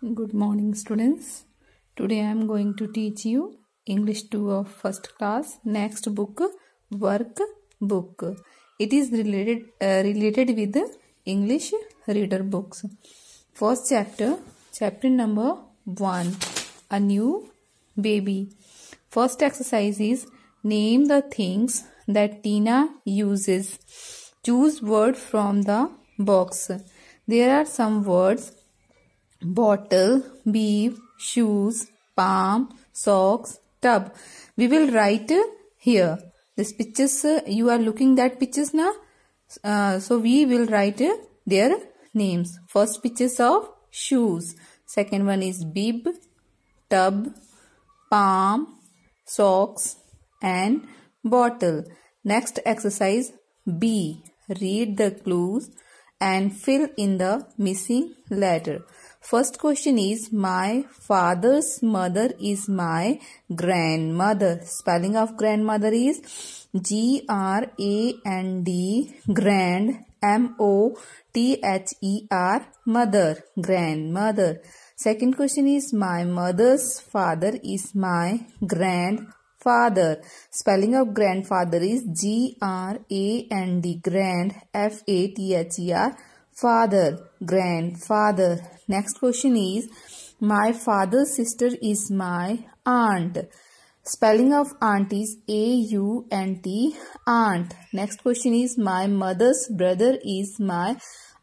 Good morning, students. Today I am going to teach you English 2 of first class. Next book, work book. It is related uh, related with English reader books. First chapter, chapter number 1, a new baby. First exercise is name the things that Tina uses. Choose word from the box. There are some words bottle, beef, shoes, palm, socks, tub. We will write here. This pictures you are looking that pictures now. Uh, so we will write their names. First pictures of shoes. Second one is bib, tub, palm, socks and bottle. Next exercise B. Read the clues and fill in the missing letter. First question is my father's mother is my grandmother. Spelling of grandmother is G R A N D grand M O T H E R mother grandmother. Second question is my mother's father is my grandfather. Spelling of grandfather is G R A N D. Grand F A T H E R father. Grandfather. Next question is my father's sister is my aunt. Spelling of aunt is a u n t aunt. Next question is my mother's brother is my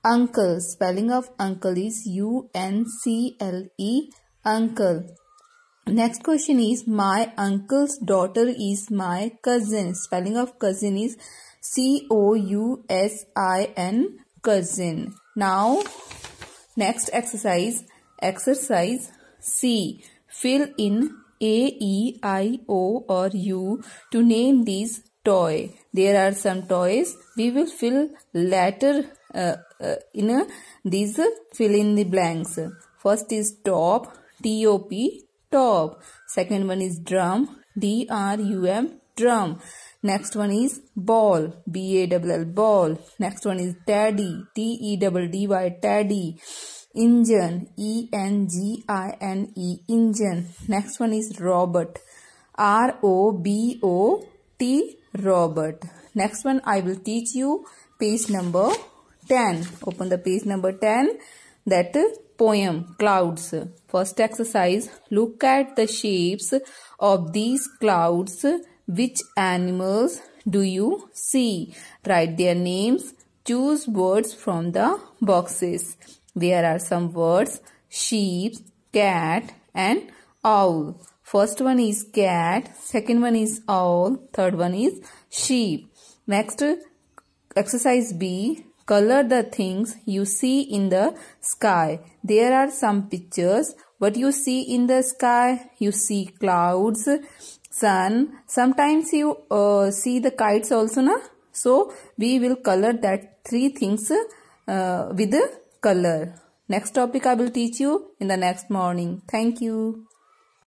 uncle. Spelling of uncle is u n c l e uncle next question is my uncle's daughter is my cousin spelling of cousin is c o u s i n cousin. Now, next exercise, exercise C. Fill in A, E, I, O or U to name these toy. There are some toys. We will fill later uh, uh, in uh, these fill in the blanks. First is top, T-O-P, top. Second one is drum, D-R-U-M, drum. Next one is ball, B-A-L-L, ball. Next one is teddy, T-E-D-D-Y, teddy. Engine, E-N-G-I-N-E, engine. Next one is robot, R-O-B-O-T, robot. Next one I will teach you page number 10. Open the page number 10. That poem, clouds. First exercise, look at the shapes of these clouds which animals do you see? Write their names. Choose words from the boxes. There are some words sheep, cat and owl. First one is cat, second one is owl, third one is sheep. Next exercise B. Color the things you see in the sky. There are some pictures. What you see in the sky? You see clouds, sun. Sometimes you uh, see the kites also na. So we will color that three things uh, with color. Next topic I will teach you in the next morning. Thank you.